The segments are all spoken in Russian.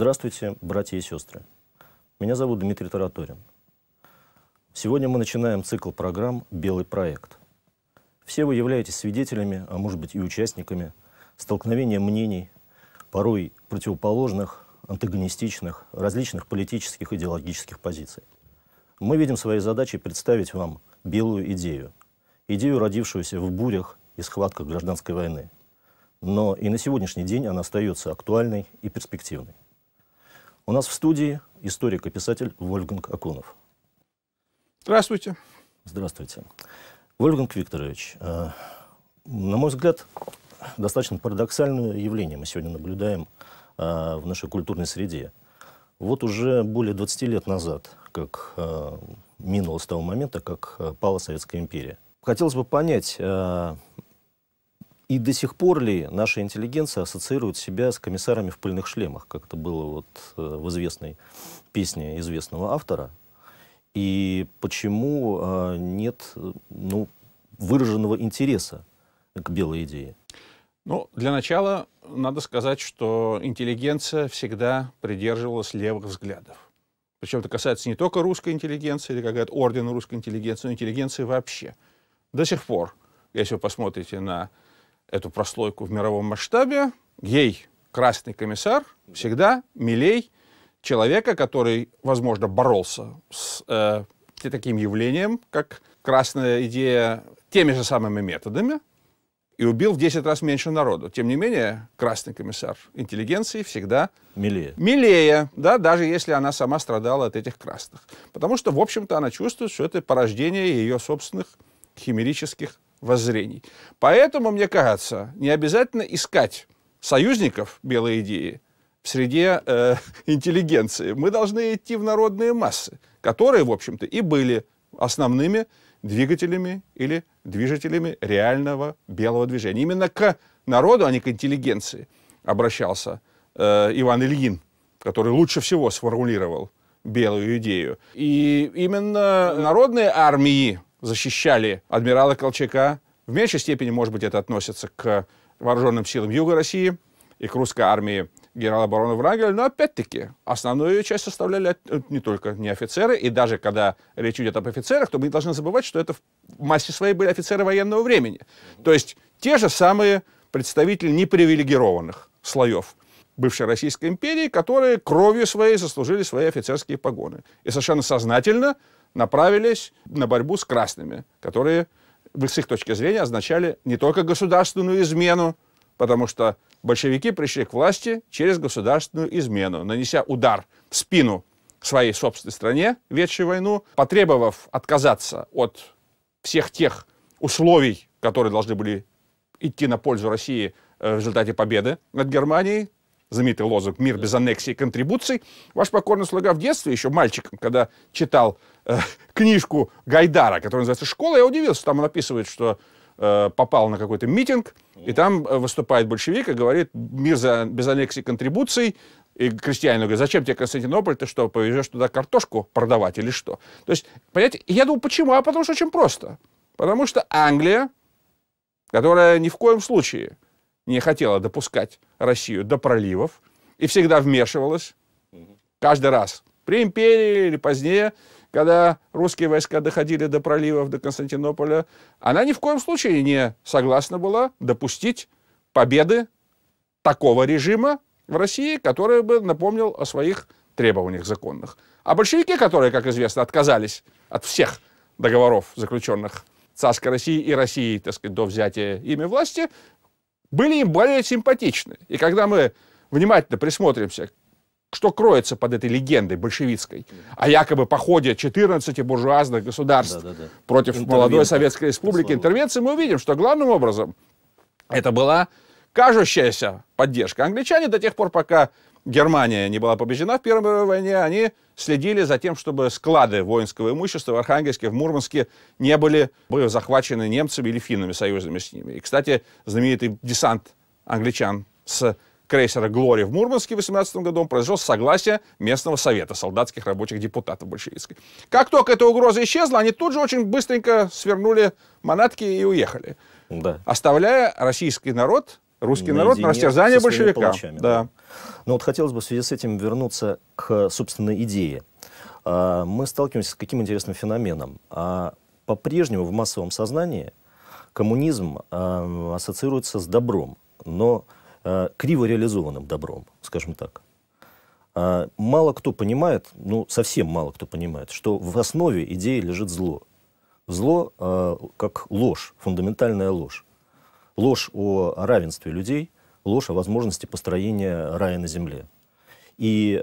Здравствуйте, братья и сестры. Меня зовут Дмитрий Тараторин. Сегодня мы начинаем цикл программ «Белый проект». Все вы являетесь свидетелями, а может быть и участниками, столкновения мнений, порой противоположных, антагонистичных, различных политических и идеологических позиций. Мы видим своей задачей представить вам белую идею, идею, родившуюся в бурях и схватках гражданской войны. Но и на сегодняшний день она остается актуальной и перспективной. У нас в студии историк и писатель Вольфганг Акунов. Здравствуйте. Здравствуйте. Вольфганг Викторович, э, на мой взгляд, достаточно парадоксальное явление мы сегодня наблюдаем э, в нашей культурной среде. Вот уже более 20 лет назад, как э, минуло с того момента, как пала Советская империя. Хотелось бы понять, и до сих пор ли наша интеллигенция ассоциирует себя с комиссарами в пыльных шлемах, как это было вот в известной песне известного автора, и почему э, нет ну, выраженного интереса к белой идее? Ну, для начала надо сказать, что интеллигенция всегда придерживалась левых взглядов. Причем это касается не только русской интеллигенции, или, как говорят, ордена русской интеллигенции, но интеллигенции вообще. До сих пор, если вы посмотрите на эту прослойку в мировом масштабе, гей, красный комиссар всегда милей человека, который, возможно, боролся с э, таким явлением, как красная идея, теми же самыми методами, и убил в 10 раз меньше народу. Тем не менее, красный комиссар интеллигенции всегда милее. Милее, да, даже если она сама страдала от этих красных. Потому что, в общем-то, она чувствует, что это порождение ее собственных химерических воззрений. Поэтому, мне кажется, не обязательно искать союзников белой идеи в среде э, интеллигенции. Мы должны идти в народные массы, которые, в общем-то, и были основными двигателями или движителями реального белого движения. Именно к народу, а не к интеллигенции обращался э, Иван Ильин, который лучше всего сформулировал белую идею. И именно народные армии защищали адмирала Колчака. В меньшей степени, может быть, это относится к вооруженным силам Юга России и к русской армии генерала барона Врангеля, но опять-таки основную ее часть составляли э, не только не офицеры, и даже когда речь идет об офицерах, то мы не должны забывать, что это в массе своей были офицеры военного времени. То есть те же самые представители непривилегированных слоев бывшей Российской империи, которые кровью своей заслужили свои офицерские погоны. И совершенно сознательно направились на борьбу с красными, которые, с их точки зрения, означали не только государственную измену, потому что большевики пришли к власти через государственную измену, нанеся удар в спину своей собственной стране, ведшей войну, потребовав отказаться от всех тех условий, которые должны были идти на пользу России э, в результате победы над Германией, знаменитый лозунг «Мир без аннексии и контрибуций». Ваш покорный слуга в детстве, еще мальчиком, когда читал э, книжку Гайдара, которая называется «Школа», я удивился, там он описывает, что э, попал на какой-то митинг, и там э, выступает большевик и говорит «Мир за, без аннексии контрибуций». И крестьянину говорит, зачем тебе Константинополь, ты что, повезешь туда картошку продавать или что? То есть, понимаете, я думаю, почему? А потому что очень просто. Потому что Англия, которая ни в коем случае не хотела допускать Россию до проливов и всегда вмешивалась, каждый раз, при империи или позднее, когда русские войска доходили до проливов, до Константинополя, она ни в коем случае не согласна была допустить победы такого режима в России, который бы напомнил о своих требованиях законных. А большевики, которые, как известно, отказались от всех договоров, заключенных царской Россией и Россией, так сказать, до взятия ими власти, были им более симпатичны. И когда мы внимательно присмотримся что кроется под этой легендой большевистской, о якобы походе 14 буржуазных государств да, да, да. против молодой Советской Республики интервенции, мы увидим, что главным образом это была кажущаяся поддержка. Англичане до тех пор, пока Германия не была побеждена в Первой мировой войне, они следили за тем, чтобы склады воинского имущества в Архангельске, в Мурманске не были, были захвачены немцами или финнами, союзными с ними. И, кстати, знаменитый десант англичан с крейсера «Глория» в Мурманске в 18 году, он произошел с согласия местного совета солдатских рабочих депутатов большевистской. Как только эта угроза исчезла, они тут же очень быстренько свернули манатки и уехали. Да. Оставляя российский народ русский народ на растерзание большевикам. Да. да. Но вот хотелось бы в связи с этим вернуться к собственной идее. А, мы сталкиваемся с каким интересным феноменом. А по-прежнему в массовом сознании коммунизм а, ассоциируется с добром, но криво реализованным добром, скажем так. Мало кто понимает, ну совсем мало кто понимает, что в основе идеи лежит зло. Зло как ложь, фундаментальная ложь. Ложь о равенстве людей, ложь о возможности построения рая на земле. И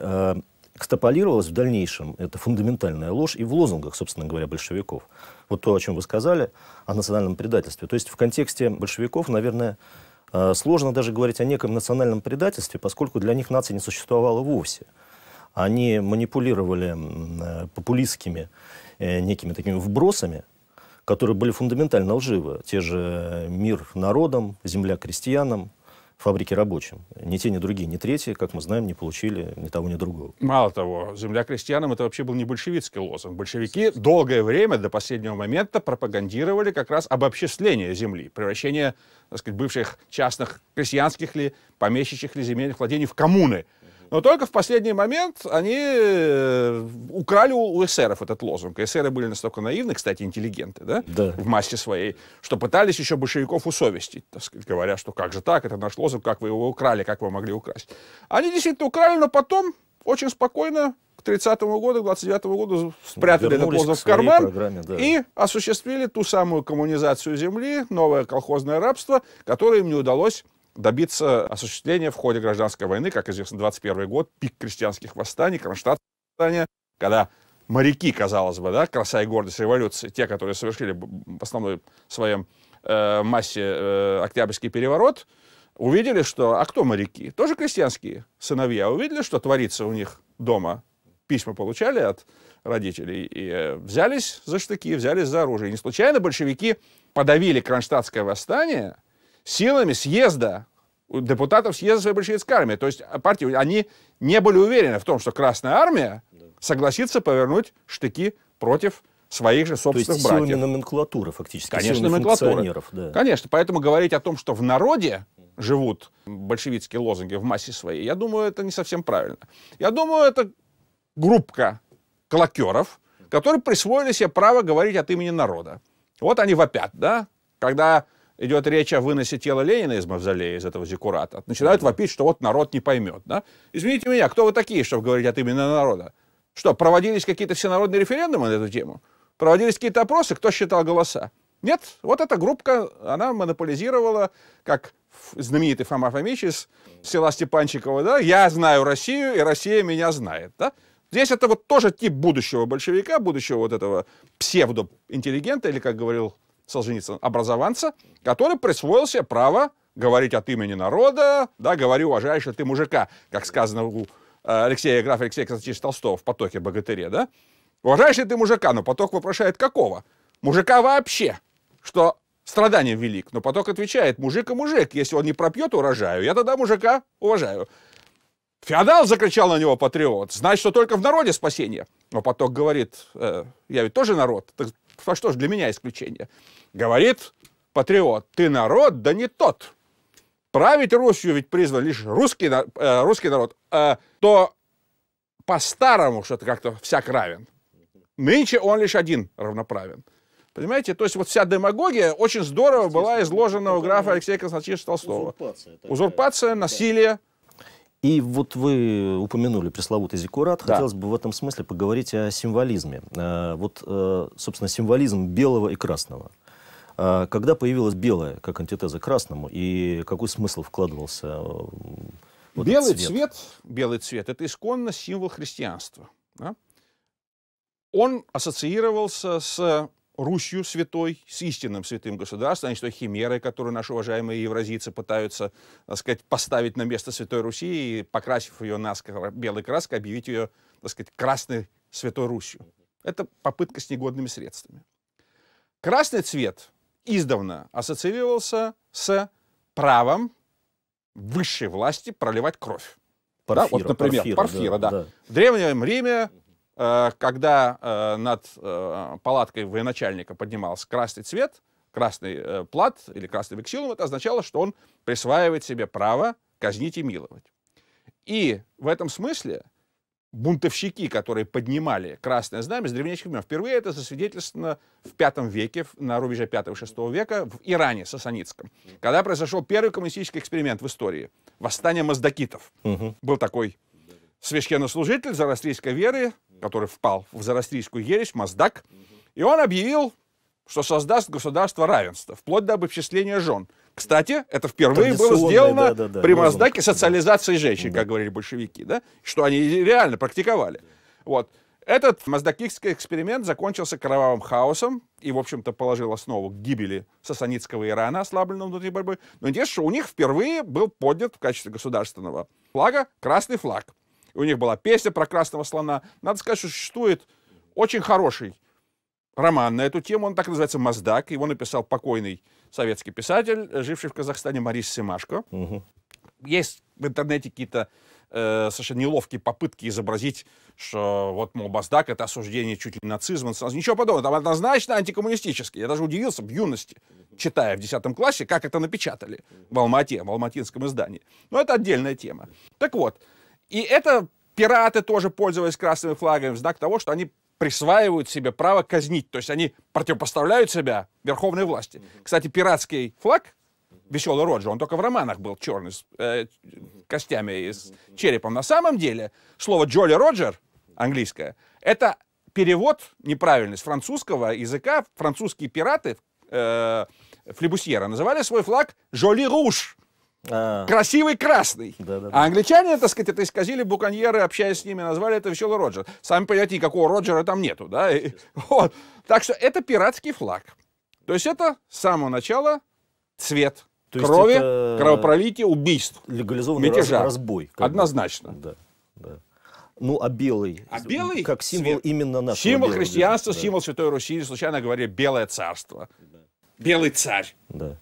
экстраполировалась в дальнейшем, это фундаментальная ложь, и в лозунгах, собственно говоря, большевиков. Вот то, о чем вы сказали, о национальном предательстве. То есть в контексте большевиков, наверное, э, сложно даже говорить о неком национальном предательстве, поскольку для них нация не существовала вовсе. Они манипулировали э, популистскими э, некими такими вбросами, которые были фундаментально лживы. Те же мир народам, земля крестьянам, фабрики рабочим. Ни те, ни другие, ни третьи, как мы знаем, не получили ни того, ни другого. Мало того, земля крестьянам это вообще был не большевистский лозунг. Большевики долгое время, до последнего момента, пропагандировали как раз обобществление земли, превращение, так сказать, бывших частных крестьянских ли, помещичьих ли земельных владений в коммуны. Но только в последний момент они э, украли у эсеров этот лозунг. Эсеры были настолько наивны, кстати, интеллигенты, да, да. в массе своей, что пытались еще большевиков усовестить, так сказать, говоря, что как же так, это наш лозунг, как вы его украли, как вы могли украсть. Они действительно украли, но потом очень спокойно к 30 году, к 29 году спрятали этот лозунг в карман да. и осуществили ту самую коммунизацию земли, новое колхозное рабство, которое им не удалось добиться осуществления в ходе гражданской войны, как известно, 21 год, пик крестьянских восстаний, Кронштадтское восстание, когда моряки, казалось бы, да, краса и гордость революции, те, которые совершили в основной своем э, массе э, Октябрьский переворот, увидели, что... А кто моряки? Тоже крестьянские сыновья. Увидели, что творится у них дома. Письма получали от родителей и э, взялись за штыки, взялись за оружие. И не случайно большевики подавили Кронштадтское восстание – силами съезда, депутатов съезда своей большевистской армии. То есть партии, они не были уверены в том, что Красная Армия согласится повернуть штыки против своих же собственных То есть братьев. силами номенклатуры фактически, Конечно, номенклатуры. Да. Конечно, поэтому говорить о том, что в народе живут большевистские лозунги в массе своей, я думаю, это не совсем правильно. Я думаю, это группка клокеров, которые присвоили себе право говорить от имени народа. Вот они вопят, да, когда идет речь о выносе тела Ленина из мавзолея, из этого зиккурата, начинают вопить, что вот народ не поймет. Да? Извините меня, кто вы такие, чтобы говорить от имени народа? Что, проводились какие-то всенародные референдумы на эту тему? Проводились какие-то опросы, кто считал голоса? Нет, вот эта группка, она монополизировала, как знаменитый Фома Фомич из села Степанчикова, да, я знаю Россию, и Россия меня знает, да. Здесь это вот тоже тип будущего большевика, будущего вот этого псевдоинтеллигента, или, как говорил Солженицын, образованца, который присвоил себе право говорить от имени народа, да, говори, уважаешь ты мужика, как сказано у э, Алексея, графа Алексея Константиновича Толстого в «Потоке богатыре», да? Уважаешь ли ты мужика? Но поток вопрошает, какого? Мужика вообще, что страданием велик. Но поток отвечает, мужик и мужик, если он не пропьет урожаю, я тогда мужика уважаю. Феодал закричал на него патриот, значит, что только в народе спасение. Но поток говорит, э, я ведь тоже народ, так что ж для меня исключение. Говорит патриот, ты народ, да не тот. Править Русью ведь призван лишь русский, э, русский народ, э, то по-старому что-то как-то всяк равен. Нынче он лишь один равноправен. Понимаете? То есть вот вся демагогия очень здорово была изложена у графа Алексея Константиновича Толстого. Узурпация, Узурпация насилие. И вот вы упомянули пресловутый зиккурат. Да. Хотелось бы в этом смысле поговорить о символизме. Э, вот, э, собственно, символизм белого и красного. А когда появилось белое как антитеза красному, и какой смысл вкладывался э, в белый цвет? цвет? Белый цвет – это исконно символ христианства. Да? Он ассоциировался с Русью святой, с истинным святым государством, а не с той химерой, которую наши уважаемые евразийцы пытаются, так сказать, поставить на место Святой Руси и, покрасив ее наскоро белой краской, объявить ее, так сказать, красной Святой Русью. Это попытка с негодными средствами. Красный цвет издавна ассоциировался с правом высшей власти проливать кровь. Порфира, да? Вот, например, порфира, порфира да, да. да. В Древнем Риме, когда э, над э, палаткой военачальника поднимался красный цвет, красный э, плат или красный вексилум, это означало, что он присваивает себе право казнить и миловать. И в этом смысле бунтовщики, которые поднимали красное знамя с древнейших времен, впервые это засвидетельствовано в V веке, на рубеже V-VI века в Иране, Сасанитском, когда произошел первый коммунистический эксперимент в истории — восстание маздакитов. Угу. Был такой священнослужитель зарастрийской веры, который впал в зарастрийскую ересь, Маздак, и он объявил, что создаст государство равенства, вплоть до обобществления жен. Кстати, это впервые было сделано да, да, да, при Маздаке социализации женщин, да. как говорили большевики, да? что они реально практиковали. Вот. Этот маздакистский эксперимент закончился кровавым хаосом и, в общем-то, положил основу к гибели сасанитского Ирана, ослабленного внутри борьбы. Но интересно, что у них впервые был поднят в качестве государственного флага красный флаг. У них была песня про красного слона. Надо сказать, что существует очень хороший роман на эту тему. Он так называется «Маздак». Его написал покойный советский писатель, живший в Казахстане Марис Семашко. Угу. Есть в интернете какие-то э, совершенно неловкие попытки изобразить, что вот, мол, Маздак — это осуждение чуть ли не нацизма. Ничего подобного. Там однозначно антикоммунистический. Я даже удивился в юности, читая в 10 классе, как это напечатали в Алмате, в алматинском издании. Но это отдельная тема. Так вот, и это пираты тоже пользовались красными флагами в знак того, что они присваивают себе право казнить. То есть они противопоставляют себя верховной власти. Кстати, пиратский флаг Веселый Роджер, он только в романах был черный, с э, костями и с черепом. На самом деле, слово Джоли Роджер, английское, это перевод неправильный с французского языка. Французские пираты э, Флебусьера называли свой флаг Жоли Руш. А. Красивый красный. Да, да, да. А англичане, так сказать, это исказили буконьеры, общаясь с ними, назвали это веселый Роджер. Сами понимаете, никакого Роджера там нету. Да? И, вот. Так что это пиратский флаг. То есть это с самого начала цвет То крови, это... кровопролития, убийств. Легализованный мятежа. разбой. Однозначно. Да, да. Ну, а белый? А белый? Как символ цвет. именно нашего Символ христианства, да. символ Святой Руси, случайно говоря, белое царство. Да. Белый царь. Да.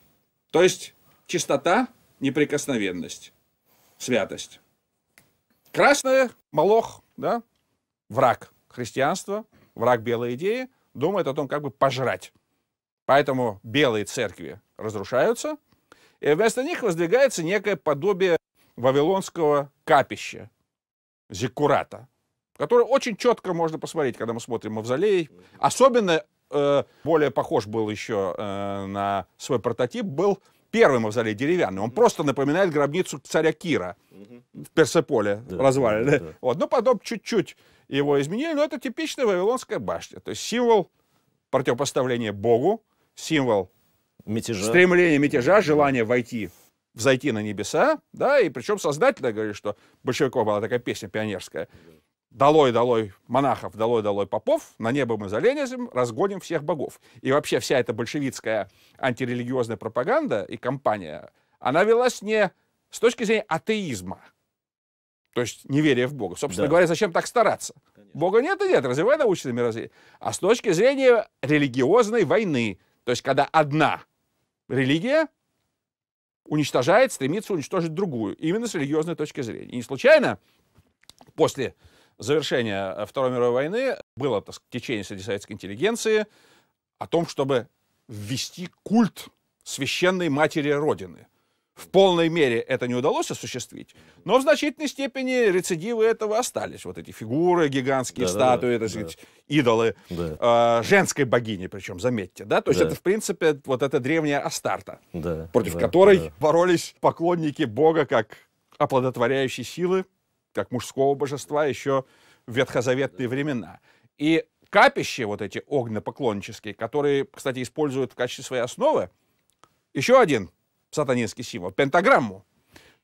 То есть чистота, неприкосновенность, святость. Красное, молох, да, враг христианства, враг белой идеи, думает о том, как бы пожрать. Поэтому белые церкви разрушаются, и вместо них воздвигается некое подобие вавилонского капища, зиккурата, который очень четко можно посмотреть, когда мы смотрим мавзолей. Особенно э, более похож был еще э, на свой прототип, был первый мавзолей деревянный. Он просто напоминает гробницу царя Кира в Персеполе да, развалины. Да, да. Вот. Ну, потом чуть-чуть его изменили, но это типичная вавилонская башня. То есть символ противопоставления Богу, символ мятежа. стремления мятежа, желания войти, взойти на небеса, да, и причем создательно говорит, что большевиков была такая песня пионерская. Долой, долой монахов, долой, долой попов, на небо мы залезем, разгоним всех богов. И вообще вся эта большевистская антирелигиозная пропаганда и кампания, она велась не с точки зрения атеизма, то есть неверия в Бога. Собственно да. говоря, зачем так стараться? Конечно. Бога нет и нет, развивай научное мировоззрение. А с точки зрения религиозной войны, то есть когда одна религия уничтожает, стремится уничтожить другую, именно с религиозной точки зрения. И не случайно после завершения э, Второй мировой войны было так, течение среди советской интеллигенции о том, чтобы ввести культ священной матери Родины. В полной мере это не удалось осуществить, но в значительной степени рецидивы этого остались. Вот эти фигуры гигантские, да, статуи, да, так сказать, да. идолы да. Э, женской богини, причем, заметьте, да? То есть да. это, в принципе, вот эта древняя Астарта, да, против да, которой да. боролись поклонники Бога как оплодотворяющей силы, как мужского божества еще в ветхозаветные времена. И капища, вот эти огненно-поклоннические, которые, кстати, используют в качестве своей основы, еще один сатанинский символ, пентаграмму.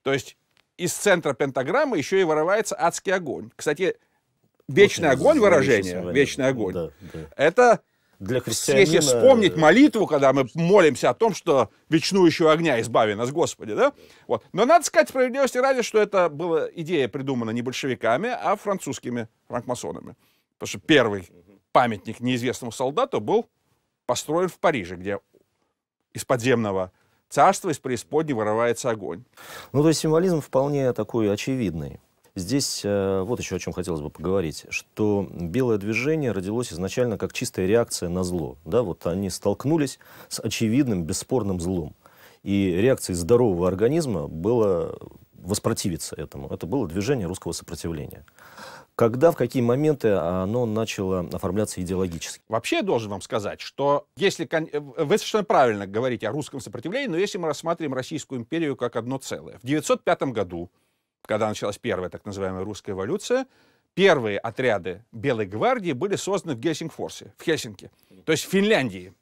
То есть из центра пентаграммы еще и вырывается адский огонь. Кстати, вечный Очень огонь выражение, вечный огонь, да, да. это для христианина... Если вспомнить молитву, когда мы молимся о том, что вечнующего огня избави нас, Господи, да? Вот. Но надо сказать справедливости ради, что это была идея придумана не большевиками, а французскими франкмасонами. Потому что первый памятник неизвестному солдату был построен в Париже, где из подземного царства, из преисподней вырывается огонь. Ну, то есть символизм вполне такой очевидный. Здесь э, вот еще о чем хотелось бы поговорить, что белое движение родилось изначально как чистая реакция на зло. Да, вот они столкнулись с очевидным, бесспорным злом. И реакцией здорового организма было воспротивиться этому. Это было движение русского сопротивления. Когда, в какие моменты оно начало оформляться идеологически? Вообще я должен вам сказать, что если... Вы совершенно правильно говорите о русском сопротивлении, но если мы рассматриваем Российскую империю как одно целое. В 905 году когда началась первая так называемая русская эволюция, первые отряды Белой гвардии были созданы в Гельсингфорсе, в Хельсинки, то есть в Финляндии.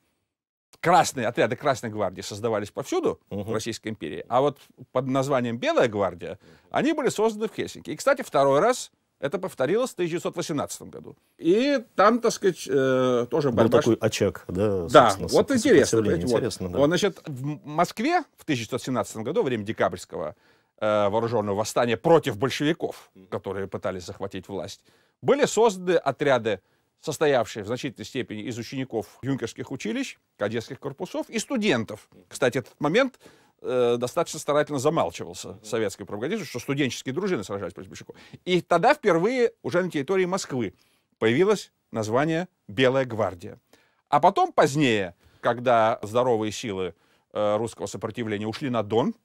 Красные отряды Красной гвардии создавались повсюду uh-huh. в Российской империи, а вот под названием Белая гвардия они были созданы в Хельсинки. И, кстати, второй раз это повторилось в 1918 году. И там, так сказать, э, тоже борьба... Был такой очаг, да? Да, вот интересно. интересно вот. да. Значит, в Москве в 1917 году, во время декабрьского вооруженного восстания против большевиков, которые пытались захватить власть, были созданы отряды, состоявшие в значительной степени из учеников юнкерских училищ, кадетских корпусов и студентов. Кстати, этот момент э, достаточно старательно замалчивался советской пропагандистом, что студенческие дружины сражались против большевиков. И тогда впервые уже на территории Москвы появилось название «Белая гвардия». А потом, позднее, когда здоровые силы э, русского сопротивления ушли на Дон,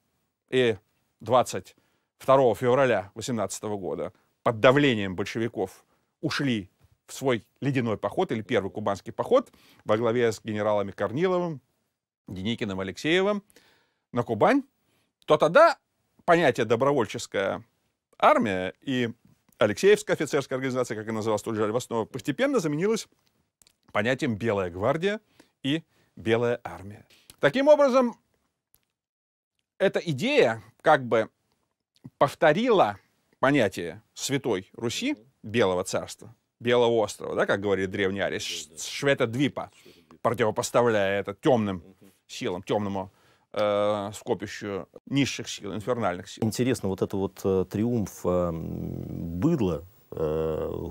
и 22 февраля 18 года под давлением большевиков ушли в свой ледяной поход или первый кубанский поход во главе с генералами Корниловым, Деникиным, Алексеевым на Кубань, то тогда понятие добровольческая армия и Алексеевская офицерская организация, как и называлась тут же в основу, постепенно заменилась понятием «белая гвардия» и «белая армия». Таким образом, эта идея как бы повторила понятие Святой Руси, Белого царства, Белого острова, да, как говорит древний Арис, Швета-Двипа, противопоставляя это темным силам, темному э, скопищу низших сил, инфернальных сил. Интересно, вот это вот э, триумф э, быдла, э,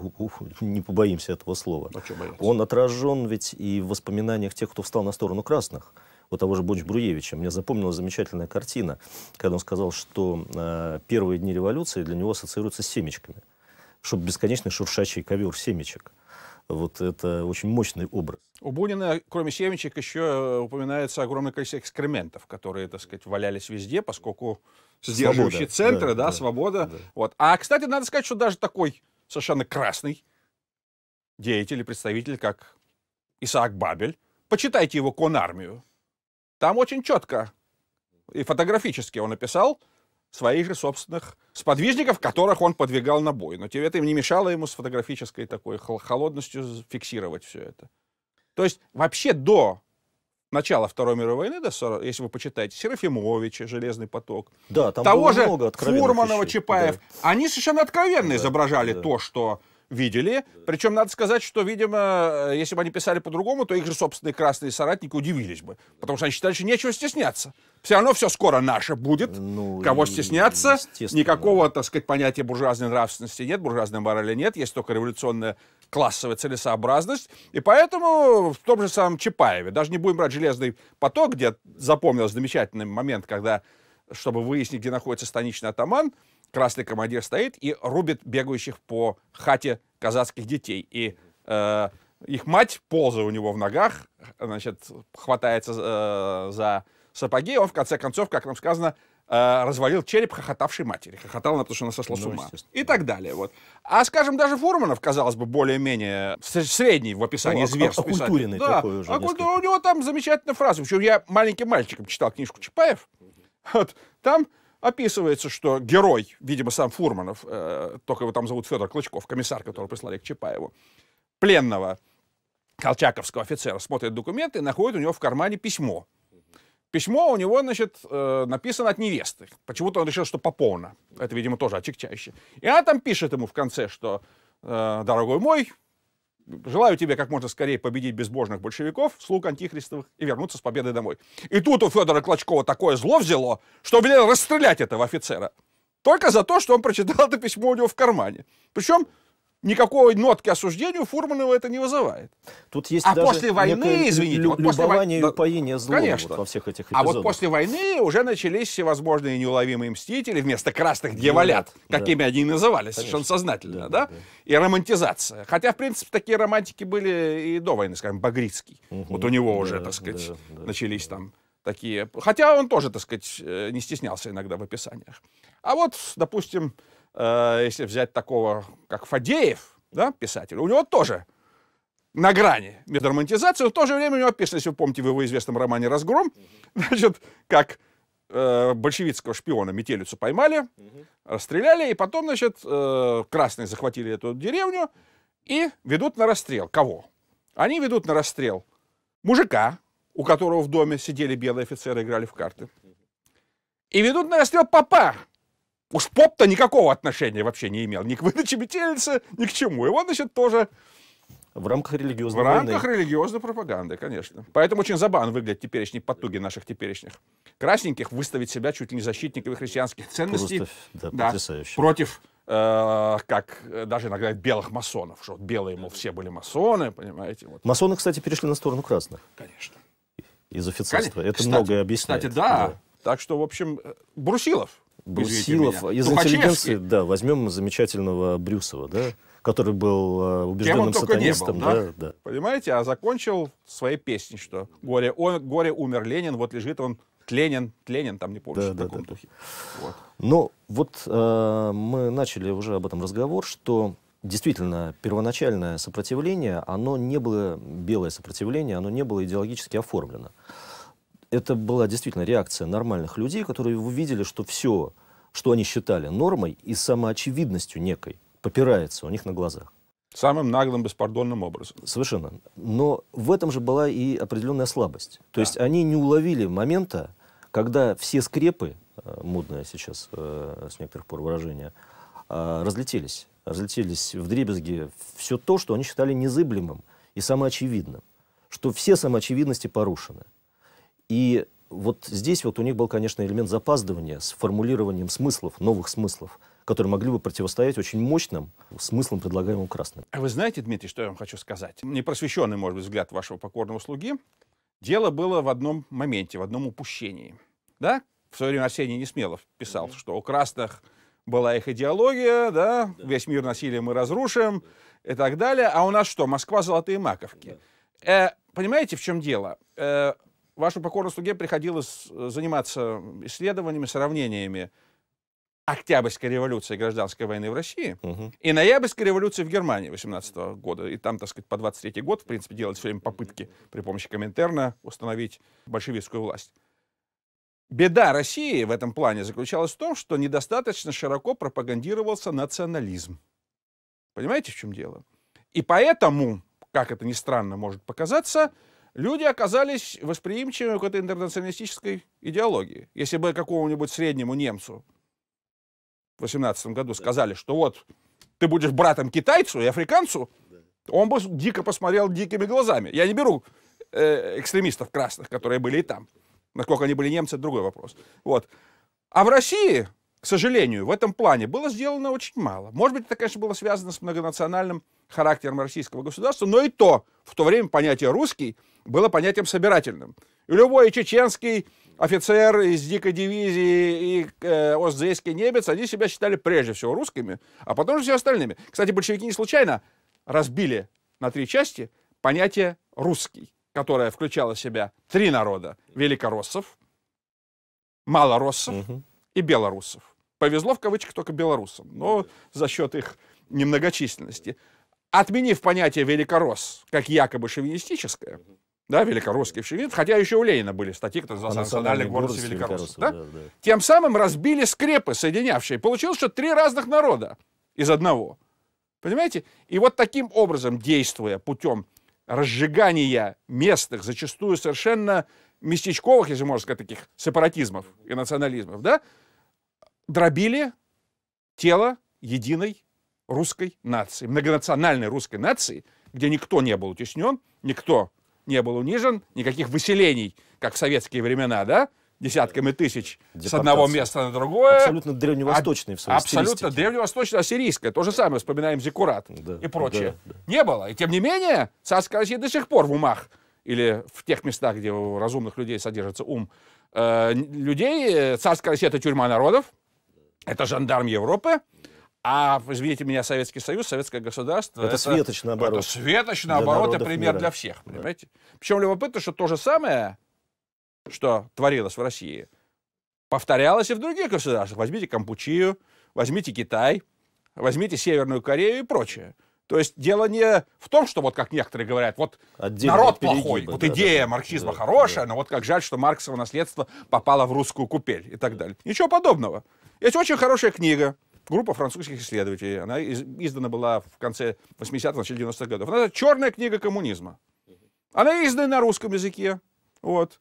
не побоимся этого слова, а он отражен ведь и в воспоминаниях тех, кто встал на сторону красных у того же Бонч Бруевича. Мне запомнилась замечательная картина, когда он сказал, что э, первые дни революции для него ассоциируются с семечками, чтобы бесконечный шуршачий ковер семечек. Вот это очень мощный образ. У Бунина, кроме семечек, еще э, упоминается огромное количество экскрементов, которые, так сказать, валялись везде, поскольку сдерживающие свобода, центры, да, да, да свобода. Да. Вот. А, кстати, надо сказать, что даже такой совершенно красный деятель и представитель, как Исаак Бабель, почитайте его конармию. Там очень четко и фотографически он описал своих же собственных сподвижников, которых он подвигал на бой. Но это им не мешало ему с фотографической такой холодностью фиксировать все это. То есть вообще до начала Второй мировой войны, да, если вы почитаете, Серафимовича, «Железный поток», да, там того же много Фурманова, вещей, Чапаев, да. они совершенно откровенно да, изображали да. то, что видели. Причем надо сказать, что, видимо, э, если бы они писали по-другому, то их же собственные красные соратники удивились бы. Потому что они считали, что нечего стесняться. Все равно все скоро наше будет. Ну, Кого стесняться? Никакого, так сказать, понятия буржуазной нравственности нет, буржуазной морали нет. Есть только революционная классовая целесообразность. И поэтому в том же самом Чапаеве, даже не будем брать железный поток, где запомнился замечательный момент, когда, чтобы выяснить, где находится станичный атаман, красный командир стоит и рубит бегающих по хате казацких детей. И э, их мать, ползая у него в ногах, значит, хватается э, за сапоги, он в конце концов, как нам сказано, э, развалил череп хохотавшей матери. Хохотала она, потому что она сошла ну, с ума. И так далее. Вот. А, скажем, даже Фурманов, казалось бы, более-менее средний в описании ну, зверств. Окультуренный да, такой уже. Окультур... У него там замечательная фраза. Причем я маленьким мальчиком читал книжку Чапаев. Вот, там описывается, что герой, видимо, сам Фурманов, э, только его там зовут Федор Клычков, комиссар, которого прислали к Чапаеву, пленного колчаковского офицера, смотрит документы и находит у него в кармане письмо. Письмо у него, значит, э, написано от невесты. Почему-то он решил, что Поповна. Это, видимо, тоже отчекчаще. И она там пишет ему в конце, что, э, дорогой мой, Желаю тебе как можно скорее победить безбожных большевиков, слуг антихристовых, и вернуться с победой домой. И тут у Федора Клочкова такое зло взяло, что велел расстрелять этого офицера. Только за то, что он прочитал это письмо у него в кармане. Причем никакой нотки осуждению Фурманова это не вызывает. Тут есть а даже после войны, извините, лю- вот после войны- и упоение злом Конечно. вот во всех этих А эпизодах. вот после войны уже начались всевозможные неуловимые мстители вместо красных дьяволят, Да. какими они и назывались, совершенно сознательно, да, Да, да. И романтизация. Хотя, в принципе, такие романтики были и до войны, скажем, Багрицкий. Вот у него уже, Да, так сказать, да, да, начались там такие... Хотя он тоже, так сказать, э, не стеснялся иногда в описаниях. А вот, допустим, э, если взять такого, как Фадеев, да, писатель, у него тоже на грани между романтизацией, но в то же время у него описано, если вы помните в его известном романе «Разгром», значит, как э, большевистского шпиона метелицу поймали, расстреляли, и потом, значит, э, красные захватили эту деревню и ведут на расстрел. Кого? Они ведут на расстрел мужика, у которого в доме сидели белые офицеры играли в карты. И ведут на расстрел папа. Уж поп-то никакого отношения вообще не имел ни к выдаче метелицы, ни к чему. И он, значит, тоже В рамках в религиозной рамках войны. религиозной пропаганды, конечно. Поэтому очень забавно выглядят теперешние потуги наших теперешних красненьких выставить себя чуть ли не защитниками христианских ценностей. Просто, да, Да, потрясающе. против, э, как даже иногда белых масонов. Что белые, мол, все были масоны, понимаете? Вот, Масоны, кстати, перешли на сторону красных конечно. из офицерства. Конечно. Это Кстати- многое объясняет. Кстати, да. Так что, в общем, э, Брусилов. Брусилов, из Тухачевский. интеллигенции, да, возьмем замечательного Брюсова, да, который был э, убежденным не был, сатанистом, да? да, да. Понимаете, а закончил своей песней, что горе, он, горе умер Ленин, вот лежит он Тленин, Тленин, там не помню, Да, в да, каком да, да. духе. Вот. Ну, вот э, мы начали уже об этом разговор, что действительно первоначальное сопротивление, оно не было белое сопротивление, оно не было идеологически оформлено. Это была действительно реакция нормальных людей, которые увидели, что все, что они считали нормой и самоочевидностью некой, попирается у них на глазах. Самым наглым, беспардонным образом. Совершенно. Но в этом же была и определенная слабость. То есть они не уловили момента, когда все скрепы, э, модное сейчас э, с некоторых пор выражение, э, разлетелись. Разлетелись в дребезги все то, что они считали незыблемым и самоочевидным. Что все самоочевидности порушены. И вот здесь вот у них был, конечно, элемент запаздывания с формулированием смыслов, новых смыслов, которые могли бы противостоять очень мощным смыслам, предлагаемым красным. А вы знаете, Дмитрий, что я вам хочу сказать? Непросвещенный, может быть, взгляд вашего покорного слуги. Дело было в одном моменте, в одном упущении. Да? В свое время Арсений Несмелов писал, что у красных была их идеология, да, весь мир насилием мы разрушим и так далее. А у нас что? Москва, золотые маковки. Э, понимаете, в чем дело? Э, вашему покорному слуге приходилось э, заниматься исследованиями, сравнениями Октябрьской революции и гражданской войны в России Мгм. и ноябрьской революции в Германии 18 года. И там, так сказать, по 23 год, в принципе, делать все время попытки при помощи Коминтерна установить большевистскую власть. Беда России в этом плане заключалась в том, что недостаточно широко пропагандировался национализм. Понимаете, в чем дело? И поэтому, как это ни странно может показаться, люди оказались восприимчивы к этой интернационалистической идеологии. Если бы какому-нибудь среднему немцу в 18 году сказали, что вот ты будешь братом китайцу и африканцу, он бы дико посмотрел дикими глазами. Я не беру э, экстремистов красных, которые были и там. Насколько они были немцы, другой вопрос. Вот. А в России, к сожалению, в этом плане было сделано очень мало. Может быть, это, конечно, было связано с многонациональным характером российского государства, но и то, в то время понятие «русский» было понятием собирательным. И любой чеченский офицер из дикой дивизии и э, остзейский немец, они себя считали прежде всего русскими, а потом же все остальными. Кстати, большевики не случайно разбили на три части понятие «русский», которое включало в себя три народа – великороссов, малороссов Мгм. и белорусов. Повезло в кавычках только белорусам, но за счет их немногочисленности. Отменив понятие «великоросс» как якобы шовинистическое, да, великорусский шовинист, хотя еще у Ленина были статьи, которые А назывались «Национальный гордость гордость великороссов». великороссов, да? да, да. Тем самым разбили скрепы, соединявшие. Получилось, что три разных народа из одного. Понимаете? И вот таким образом, действуя путем разжигания местных, зачастую совершенно местечковых, если можно сказать, таких сепаратизмов и национализмов, да, дробили тело единой русской нации, многонациональной русской нации, где никто не был утеснен, никто не был унижен, никаких выселений, как в советские времена, да, десятками тысяч с одного места на другое. Абсолютно древневосточный в своей Абсолютно стилистике. древневосточно-ассирийское. То же самое, вспоминаем Зиккурат Да, и прочее. да, да. Не было. И тем не менее, царская Россия до сих пор в умах или в тех местах, где у разумных людей содержится ум, э, людей, э, царская Россия — это тюрьма народов, это жандарм Европы, а, извините меня, Советский Союз, Советское государство... Это светоч, наоборот. Это светоч, наоборот, и пример мира. для всех, Да. понимаете? Причем любопытно, что то же самое, что творилось в России, повторялось и в других государствах. Возьмите Кампучию, возьмите Китай, возьмите Северную Корею и прочее. То есть дело не в том, что вот как некоторые говорят, вот Отдельные народ перегибы, плохой, вот да, идея да, марксизма да, хорошая, да. но вот как жаль, что Марксово наследство попало в русскую купель и так далее. Ничего подобного. Есть очень хорошая книга, группа французских исследователей, она из- издана была в конце 80-х, начале 90-х годов. Она «Черная книга коммунизма». Она издана на русском языке. Вот.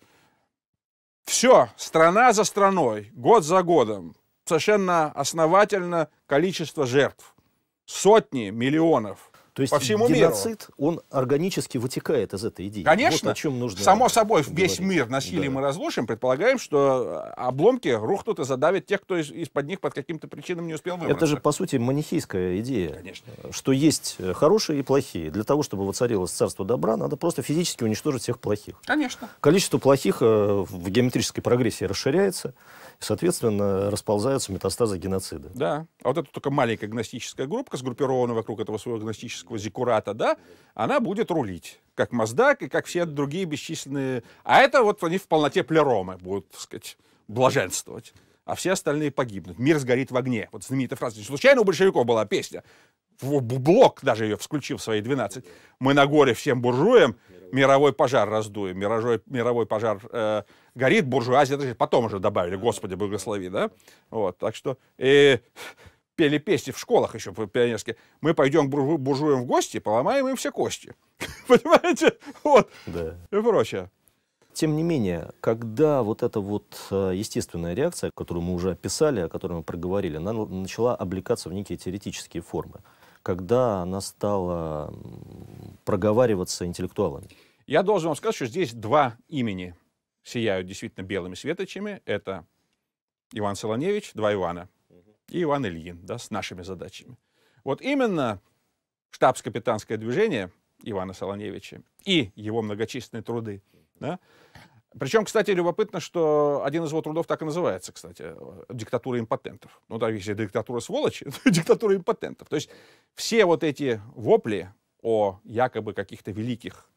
Все, страна за страной, год за годом, совершенно основательно количество жертв. Сотни миллионов. То есть по всему миру. геноцид, он органически вытекает из этой идеи. Конечно, Вот о чем нужно само собой, весь говорить. мир насилием Да. и разрушим, предполагаем, что обломки рухнут и задавят тех, кто из- из-под них под каким-то причинам не успел выбраться. Это же, по сути, манихейская идея. Конечно. Что есть э, хорошие и плохие. Для того, чтобы воцарилось царство добра, надо просто физически уничтожить всех плохих. Конечно. Количество плохих э, в геометрической прогрессии расширяется, соответственно, расползаются метастазы геноцида. Да. А вот эта только маленькая гностическая группа, сгруппированная вокруг этого своего гностического зиккурата, да, она будет рулить. Как Моздак и как все другие бесчисленные. А это вот они в полноте плеромы будут, так сказать, блаженствовать. А все остальные погибнут. Мир сгорит в огне. Вот знаменитая фраза. Случайно у большевиков была песня. Блок даже ее включил в свои 12. Мы на горе всем буржуям мировой пожар раздуем. Мировой, мировой пожар э, горит, буржуазия. Потом уже добавили, Господи, благослови, да? Вот, так что... э, пели песни в школах еще пионерские. Мы пойдем к буржу- буржуям в гости, поломаем им все кости. Понимаете? Вот. Да. И прочее. Тем не менее, когда вот эта вот э, естественная реакция, которую мы уже описали, о которой мы проговорили, она начала облекаться в некие теоретические формы, когда она стала проговариваться интеллектуалами. Я должен вам сказать, что здесь два имени сияют действительно белыми светочами. Это Иван Солоневич, два Ивана, и Иван Ильин, да, с нашими задачами. Вот именно штабс-капитанское движение Ивана Солоневича и его многочисленные труды, да, причем, кстати, любопытно, что один из его трудов так и называется, кстати, «Диктатура импотентов». Ну, так, если диктатура сволочи, диктатура импотентов. То есть все вот эти вопли о якобы каких-то великих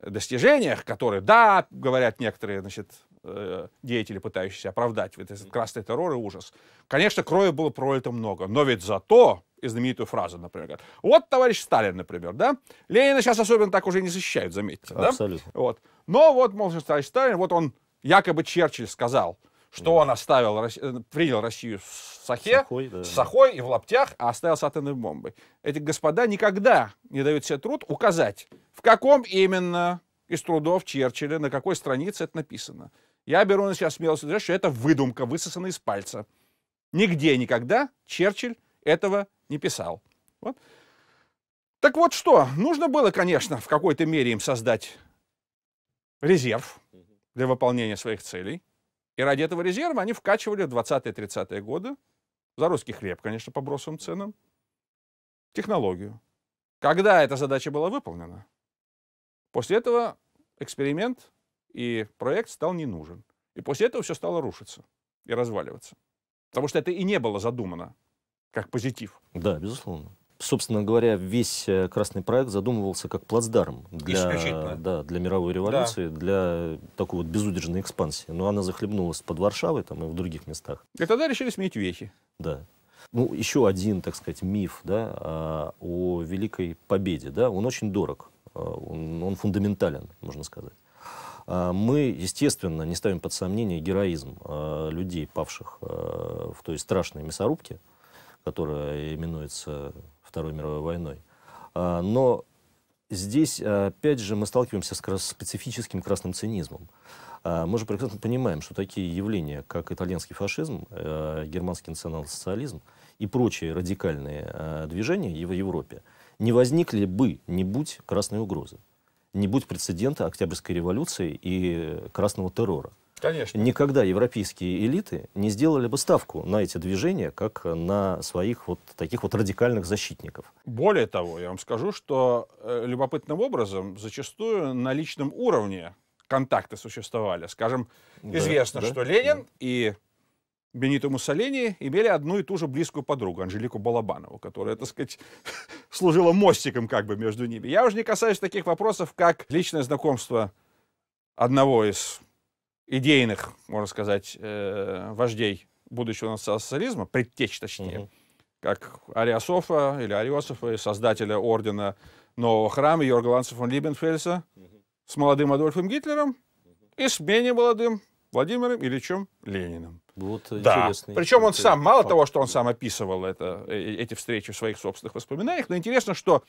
достижениях, которые, да, говорят некоторые, значит, э, деятели, пытающиеся оправдать вот этот красный террор и ужас. Конечно, крови было пролито много, но ведь зато, и знаменитую фразу, например, вот товарищ Сталин, например, да, Ленина сейчас особенно так уже не защищают, заметьте, да? Абсолютно. Вот. Но вот, мол, товарищ Сталин, вот он, якобы Черчилль сказал, что он оставил, э, принял Россию в Сахе, Сахой, да. с Сахой и в лаптях, а оставил с атомной бомбой. Эти господа никогда не дают себе труд указать, в каком именно из трудов Черчилля, на какой странице это написано. Я беру на себя смелость что это выдумка, высосанная из пальца. Нигде никогда Черчилль этого не писал. Вот. Так вот что, нужно было, конечно, в какой-то мере им создать резерв для выполнения своих целей. И ради этого резерва они вкачивали в 20-30-е годы, за русский хлеб, конечно, по бросовым ценам, технологию. Когда эта задача была выполнена, после этого эксперимент и проект стал не нужен. И после этого все стало рушиться и разваливаться. Потому что это и не было задумано как позитив. Да, безусловно. Собственно говоря, весь э, красный проект задумывался как плацдарм для, да, для мировой революции, для такой вот безудержной экспансии. Но она захлебнулась под Варшавой там, и в других местах. И тогда решили сменить вехи. Да. Ну, еще один, так сказать, миф да, а, о Великой Победе. Да, он очень дорог, а, он, он фундаментален, можно сказать. А, Мы, естественно, не ставим под сомнение героизм а, людей, павших а, в той страшной мясорубке, которая именуется Второй мировой войной. Но здесь, опять же, мы сталкиваемся с специфическим красным цинизмом. Мы же прекрасно понимаем, что такие явления, как итальянский фашизм, э, германский национал-социализм и прочие радикальные движения в Европе не возникли бы, не будь красной угрозы, не будь прецедента Октябрьской революции и красного террора. Конечно. Никогда европейские элиты не сделали бы ставку на эти движения, как на своих вот таких вот радикальных защитников. Более того, я вам скажу, что э, любопытным образом зачастую на личном уровне контакты существовали. Скажем, Да, известно, да, что Ленин и Бенито Муссолини имели одну и ту же близкую подругу, Анжелику Балабанову, которая, так сказать, служила мостиком как бы между ними. Я уже не касаюсь таких вопросов, как личное знакомство одного из идейных, можно сказать, э, вождей будущего национал-социализма, предтеч точнее, Мгм. как Ариасофа или Ариософа, создателя ордена Нового храма Йорга Ланца фон Либенфельса, с молодым Адольфом Гитлером и с менее молодым Владимиром Ильичем Лениным. Вот Да. интересный- Причем он сам, мало факт. того, что он сам описывал это, э, эти встречи в своих собственных воспоминаниях, но интересно, что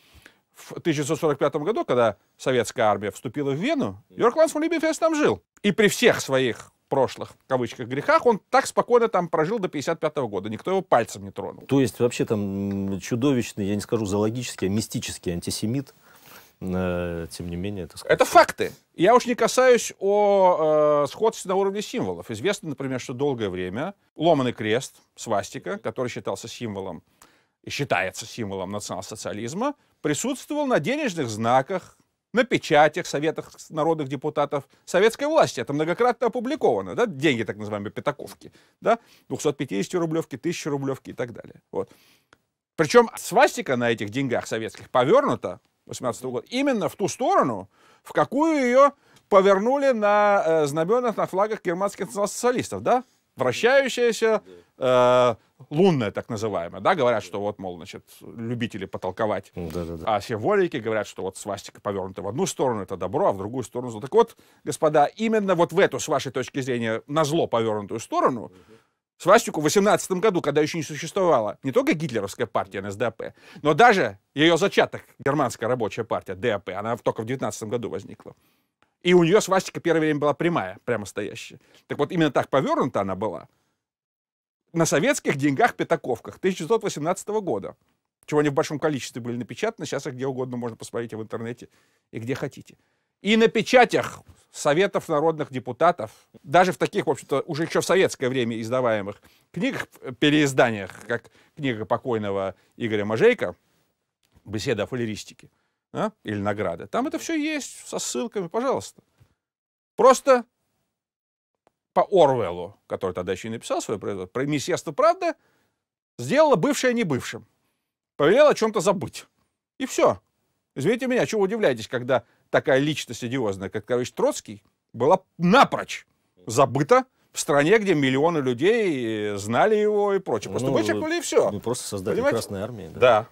в 1945 году, когда советская армия вступила в Вену, Йорк Ланс фон Либенфельд там жил. И при всех своих прошлых, в кавычках, грехах, он так спокойно там прожил до 1955 года. Никто его пальцем не тронул. То есть вообще там чудовищный, я не скажу зоологический, а мистический антисемит, э, тем не менее, так сказать. Это факты. Я уж не касаюсь о э, сходстве на уровне символов. Известно, например, что долгое время ломаный крест, свастика, который считался символом и считается символом национал-социализма, присутствовал на денежных знаках, на печатях, советах народных депутатов советской власти. Это многократно опубликовано. Да? Деньги, так называемые пятаковки. Да? 250-рублевки, 1000-рублевки и так далее. Вот. Причем свастика на этих деньгах советских повернута 18 года именно в ту сторону, в какую ее повернули на э, знаменах, на флагах германских национал-социалистов, да? Вращающаяся, э, лунная так называемая, да, говорят, что вот, мол, значит, любители потолковать Да-да-да. а символики говорят, что вот свастика повернута в одну сторону, это добро, а в другую сторону зло. Так вот, господа, именно вот в эту, с вашей точки зрения, на зло повернутую сторону, свастику в 18 году, когда еще не существовала не только гитлеровская партия НСДАП, но даже ее зачаток, германская рабочая партия, ДАП, она только в 19 году возникла. И у нее свастика первое время была прямая, прямо стоящая. Так вот, именно так повернута она была на советских деньгах-пятаковках 1918 года чего они в большом количестве были напечатаны. Сейчас их где угодно можно посмотреть в интернете и где хотите. И на печатях Советов народных депутатов, даже в таких, в общем-то, уже еще в советское время издаваемых книгах, э, переизданиях, как книга покойного Игоря Можейко «Беседа о фалеристике» а, или «Награды», там это все есть со ссылками, пожалуйста. Просто по Орвеллу, который тогда еще не написал свое производство, про Министерство правды сделала бывшее не бывшим повелел о чем-то забыть. И все. Извините меня, чего удивляетесь, когда такая личность одиозная, как товарищ Троцкий, была напрочь забыта в стране, где миллионы людей знали его и прочее. Просто Ну, вычеркнули и все. Ну, просто создатель Понимаете? Красной Армии. Да. Да.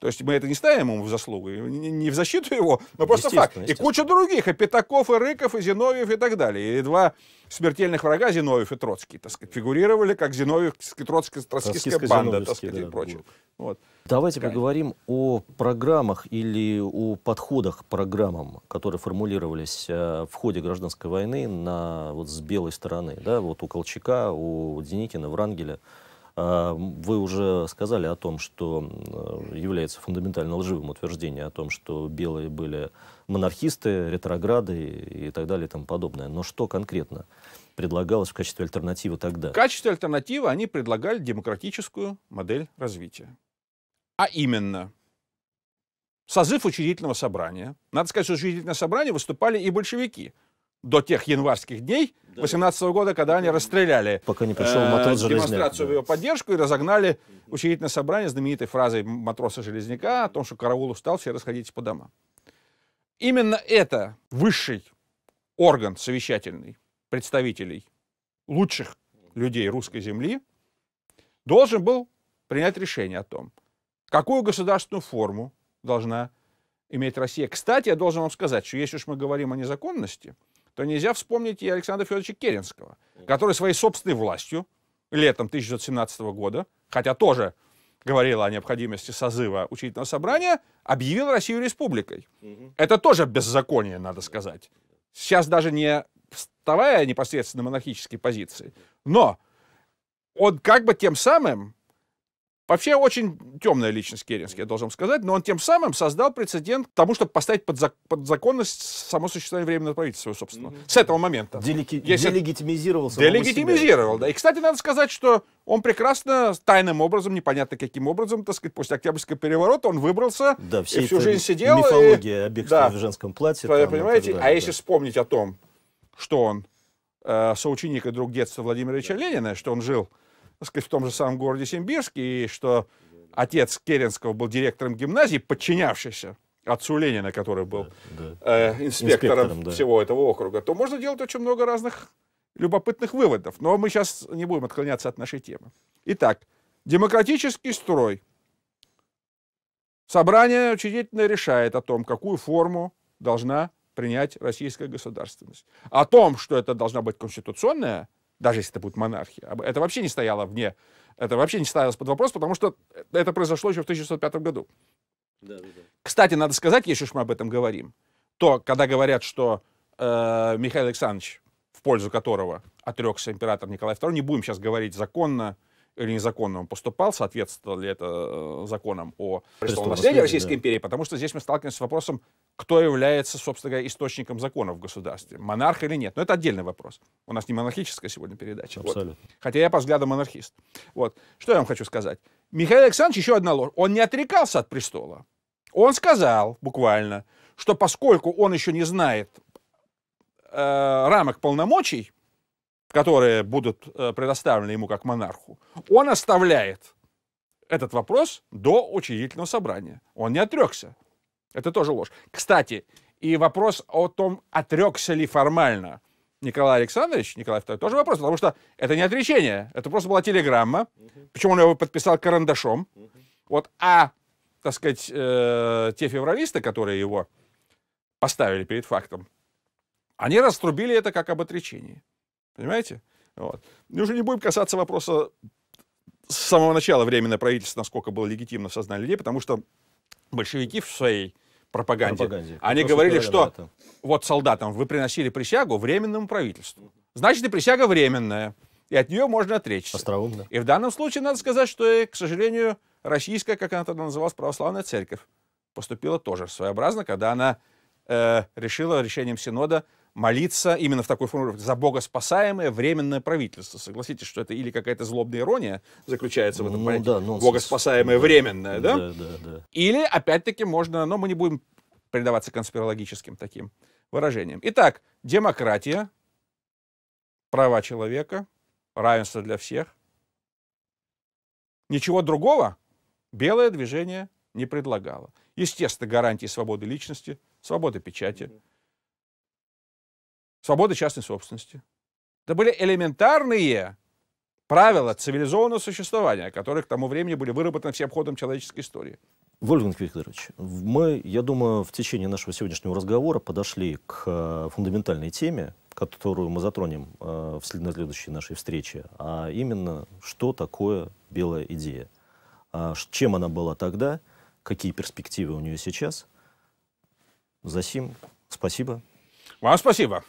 То есть мы это не ставим ему в заслугу, и не в защиту его, но просто факт. И куча других, и Пятаков, и Рыков, и Зиновьев, и так далее. И два смертельных врага, Зиновьев и Троцкий, так сказать, фигурировали как Зиновьев, Троцкая, троцкистская банда, так сказать, и да, прочее. блок. Вот. Давайте Конечно. поговорим о программах или о подходах к программам, которые формулировались э, в ходе гражданской войны на, вот, с белой стороны. Да? Вот у Колчака, у Деникина, Врангеля. А, Вы уже сказали о том, что э, является фундаментально лживым утверждение о том, что белые были монархисты, ретрограды и так далее и тому подобное. Но что конкретно предлагалось в качестве альтернативы тогда? В качестве альтернативы они предлагали демократическую модель развития. А именно, созыв учредительного собрания. Надо сказать, что учредительное собрание выступали и большевики до тех январских дней 18 года, когда они расстреляли Пока не пришел э, матрос Железняк. демонстрацию в ее поддержку и разогнали учредительное собрание знаменитой фразой матроса Железняка о том, что караул устал, все расходитесь по домам. Именно это высший орган совещательный представителей лучших людей русской земли должен был принять решение о том, какую государственную форму должна иметь Россия. Кстати, я должен вам сказать, что если уж мы говорим о незаконности, то нельзя вспомнить и Александра Федоровича Керенского, который своей собственной властью летом 1917 года, хотя тоже говорил о необходимости созыва учительного собрания, объявил Россию республикой. Это тоже беззаконие, надо сказать. Сейчас даже не вставая непосредственно на монархические позиции, но он как бы тем самым Вообще очень темная личность Керенский, я должен сказать, но он тем самым создал прецедент к тому, чтобы поставить под, зак под законность само существование временного правительства, собственно. Mm-hmm. С этого момента. Делеги- Если... Делегитимизировал Делегитимизировал, да. И, кстати, надо сказать, что он прекрасно, тайным образом, непонятно каким образом, так сказать, после Октябрьского переворота он выбрался да, и всю жизнь сидел. Мифология и... да, в женском платье. Там, понимаете? А да. если вспомнить о том, что он э, соученик и друг детства Владимира Ильича Ленина, что он жил так сказать, в том же самом городе Симбирске, и что отец Керенского был директором гимназии, подчинявшийся отцу Ленина, который был да, да. Э, инспектором, инспектором да. всего этого округа, то можно делать очень много разных любопытных выводов. Но мы сейчас не будем отклоняться от нашей темы. Итак, демократический строй. Собрание учредительное решает о том, какую форму должна принять российская государственность. О том, что это должна быть конституционная даже если это будет монархия. Это вообще не стояло вне, это вообще не ставилось под вопрос, потому что это произошло еще в 1605 году. Да, да, да. Кстати, надо сказать, если уж мы об этом говорим, то, когда говорят, что э, Михаил Александрович, в пользу которого отрекся император Николай II, не будем сейчас говорить законно, или незаконно он поступал, соответствовало ли это э, законам о престолонаследии Российской да. империи, потому что здесь мы сталкиваемся с вопросом, кто является, собственно говоря, источником законов в государстве, монарх или нет. Но это отдельный вопрос. У нас не монархическая сегодня передача. Абсолютно. Вот. Хотя я по взгляду монархист. Вот. Что я вам хочу сказать? Михаил Александрович, еще одна ложь, он не отрекался от престола. Он сказал буквально, что поскольку он еще не знает э, рамок полномочий, которые будут э, предоставлены ему как монарху, он оставляет этот вопрос до учредительного собрания. Он не отрекся. Это тоже ложь. Кстати, и вопрос о том, отрекся ли формально Николай Александрович, Николай II, тоже вопрос, потому что это не отречение, это просто была телеграмма, причем он его подписал карандашом. Вот, а, так сказать, э, те февралисты, которые его поставили перед фактом, они раструбили это как об отречении. Понимаете? Вот. Мы уже не будем касаться вопроса с самого начала временное правительство, насколько было легитимно в сознании людей, потому что большевики в своей пропаганде, пропаганде. они говорили, что это. вот солдатам вы приносили присягу временному правительству. Значит, и присяга временная, и от нее можно отречься. Остроумно. И в данном случае надо сказать, что, к сожалению, российская, как она тогда называлась, православная церковь поступила тоже своеобразно, когда она э, решила решением Синода молиться именно в такой форме за богоспасаемое временное правительство. Согласитесь, что это или какая-то злобная ирония заключается в этом ну, понятии. Да, богоспасаемое да, временное, да? Да, да, да. Или, опять-таки, можно, но мы не будем предаваться конспирологическим таким выражениям. Итак, демократия, права человека, равенство для всех. Ничего другого белое движение не предлагало. Естественно, гарантии свободы личности, свободы печати, свободы частной собственности. Это были элементарные правила цивилизованного существования, которые к тому времени были выработаны всем ходом человеческой истории. Вольфганг Викторович, мы, я думаю, в течение нашего сегодняшнего разговора подошли к э, фундаментальной теме, которую мы затронем э, в следующей нашей встрече, а именно, что такое белая идея, а чем она была тогда, какие перспективы у нее сейчас. Засим, спасибо. Вам спасибо.